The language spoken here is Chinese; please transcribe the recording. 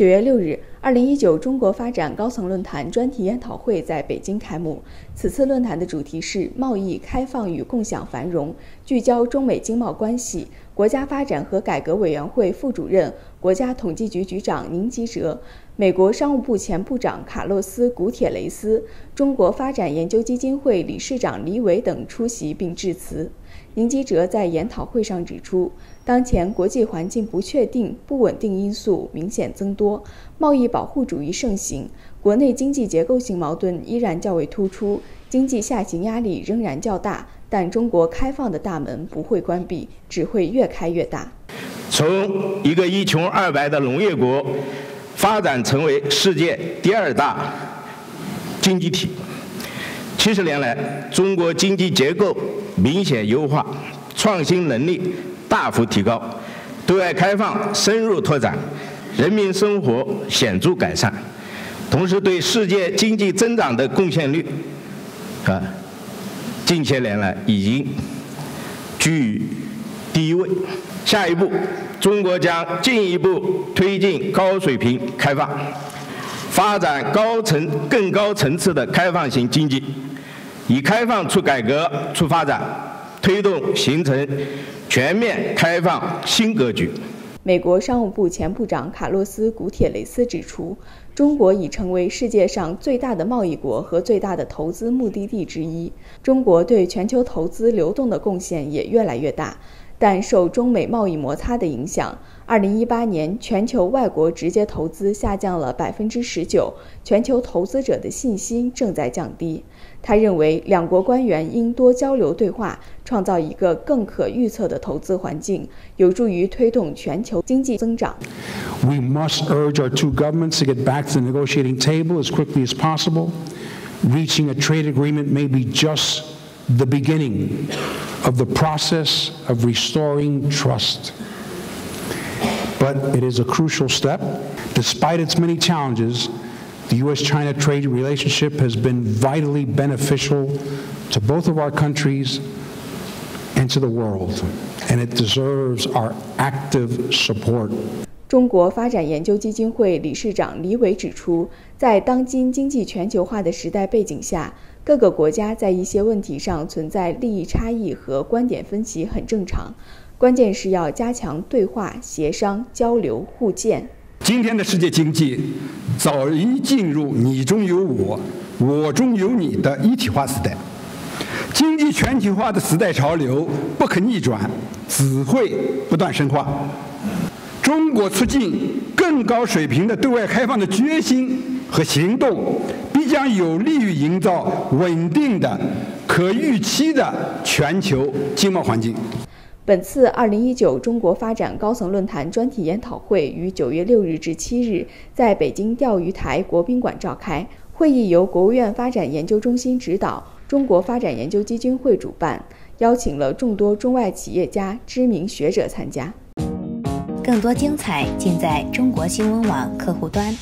九月六日，二零一九中国发展高层论坛专题研讨会在北京开幕。此次论坛的主题是贸易开放与共享繁荣，聚焦中美经贸关系。国家发展和改革委员会副主任、国家统计局局长宁吉喆，美国商务部前部长卡洛斯·古铁雷斯，中国发展研究基金会理事长李伟等出席并致辞。宁吉喆在研讨会上指出，当前国际环境不确定、不稳定因素明显增多，贸易保护主义盛行，国内经济结构性矛盾依然较为突出，经济下行压力仍然较大。但中国开放的大门不会关闭，只会越开越大。从一个一穷二白的农业国，发展成为世界第二大经济体。七十年来，中国经济结构。明显优化，创新能力大幅提高，对外开放深入拓展，人民生活显著改善，同时对世界经济增长的贡献率，啊，近些年来已经居于第一位。下一步，中国将进一步推进高水平开放，发展高层更高层次的开放型经济。以开放促改革促发展，推动形成全面开放新格局。美国商务部前部长卡洛斯·古铁雷斯指出，中国已成为世界上最大的贸易国和最大的投资目的地之一。中国对全球投资流动的贡献也越来越大，但受中美贸易摩擦的影响二零一八年全球外国直接投资下降了百分之十九全球投资者的信心正在降低。他认为，两国官员应多交流对话，创造一个更可预测的投资环境，有助于推动全球经济增长。We must urge our two governments to get back to the negotiating table as quickly as possible. Reaching a trade agreement may be just the beginning of the process of restoring trust. But it is a crucial step. Despite its many challenges, The U.S.-China trade relationship has been vitally beneficial to both of our countries and to the world, and it deserves our active support. 中国发展研究基金会理事长李伟指出，在当今经济全球化的时代背景下，各个国家在一些问题上存在利益差异和观点分歧很正常，关键是要加强对话、协商、交流、互鉴。今天的世界经济早已进入你中有我、我中有你的一体化时代，经济全球化的时代潮流不可逆转，只会不断深化。中国促进更高水平的对外开放的决心和行动，必将有利于营造稳定的、可预期的全球经贸环境。本次二零一九中国发展高层论坛专题研讨会于九月六日至七日在北京钓鱼台国宾馆召开。会议由国务院发展研究中心指导，中国发展研究基金会主办，邀请了众多中外企业家、知名学者参加。更多精彩尽在中国新闻网客户端。